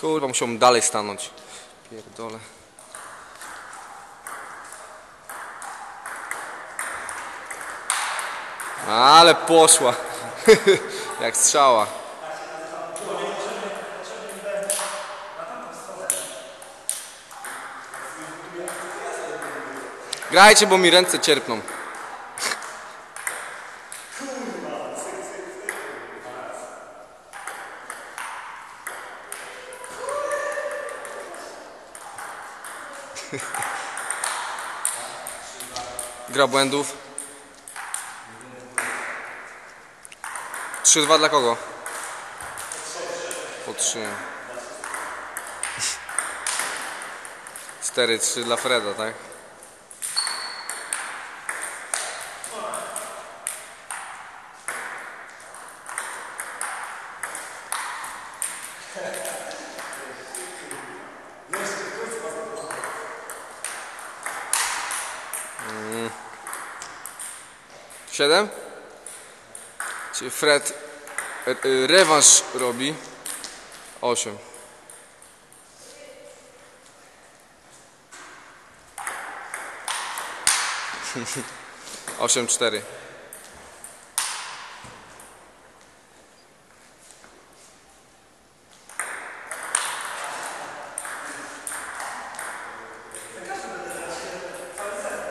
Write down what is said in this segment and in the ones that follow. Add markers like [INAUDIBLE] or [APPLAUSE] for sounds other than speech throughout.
Kurwa, musiałbym dalej stanąć. Pierdolę. Ale poszła. [LAUGHS] Jak strzała. Grajcie, bo mi ręce cierpną. Gra błędów. 3-2 dla kogo? Po 3. 4-3 dla Freda, tak? Mm. Siedem? Czyli Fred e, e, rewanż robi. Osiem. [LAUGHS] Osiem, cztery.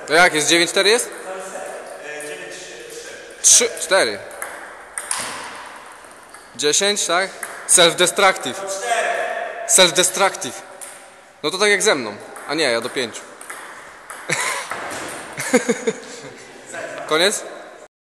To jak jest? 9-4 jest? 3, 4. 10, tak? Self-destructive. Self-destructive. No to tak jak ze mną. A nie, ja do 5. [LAUGHS] Koniec?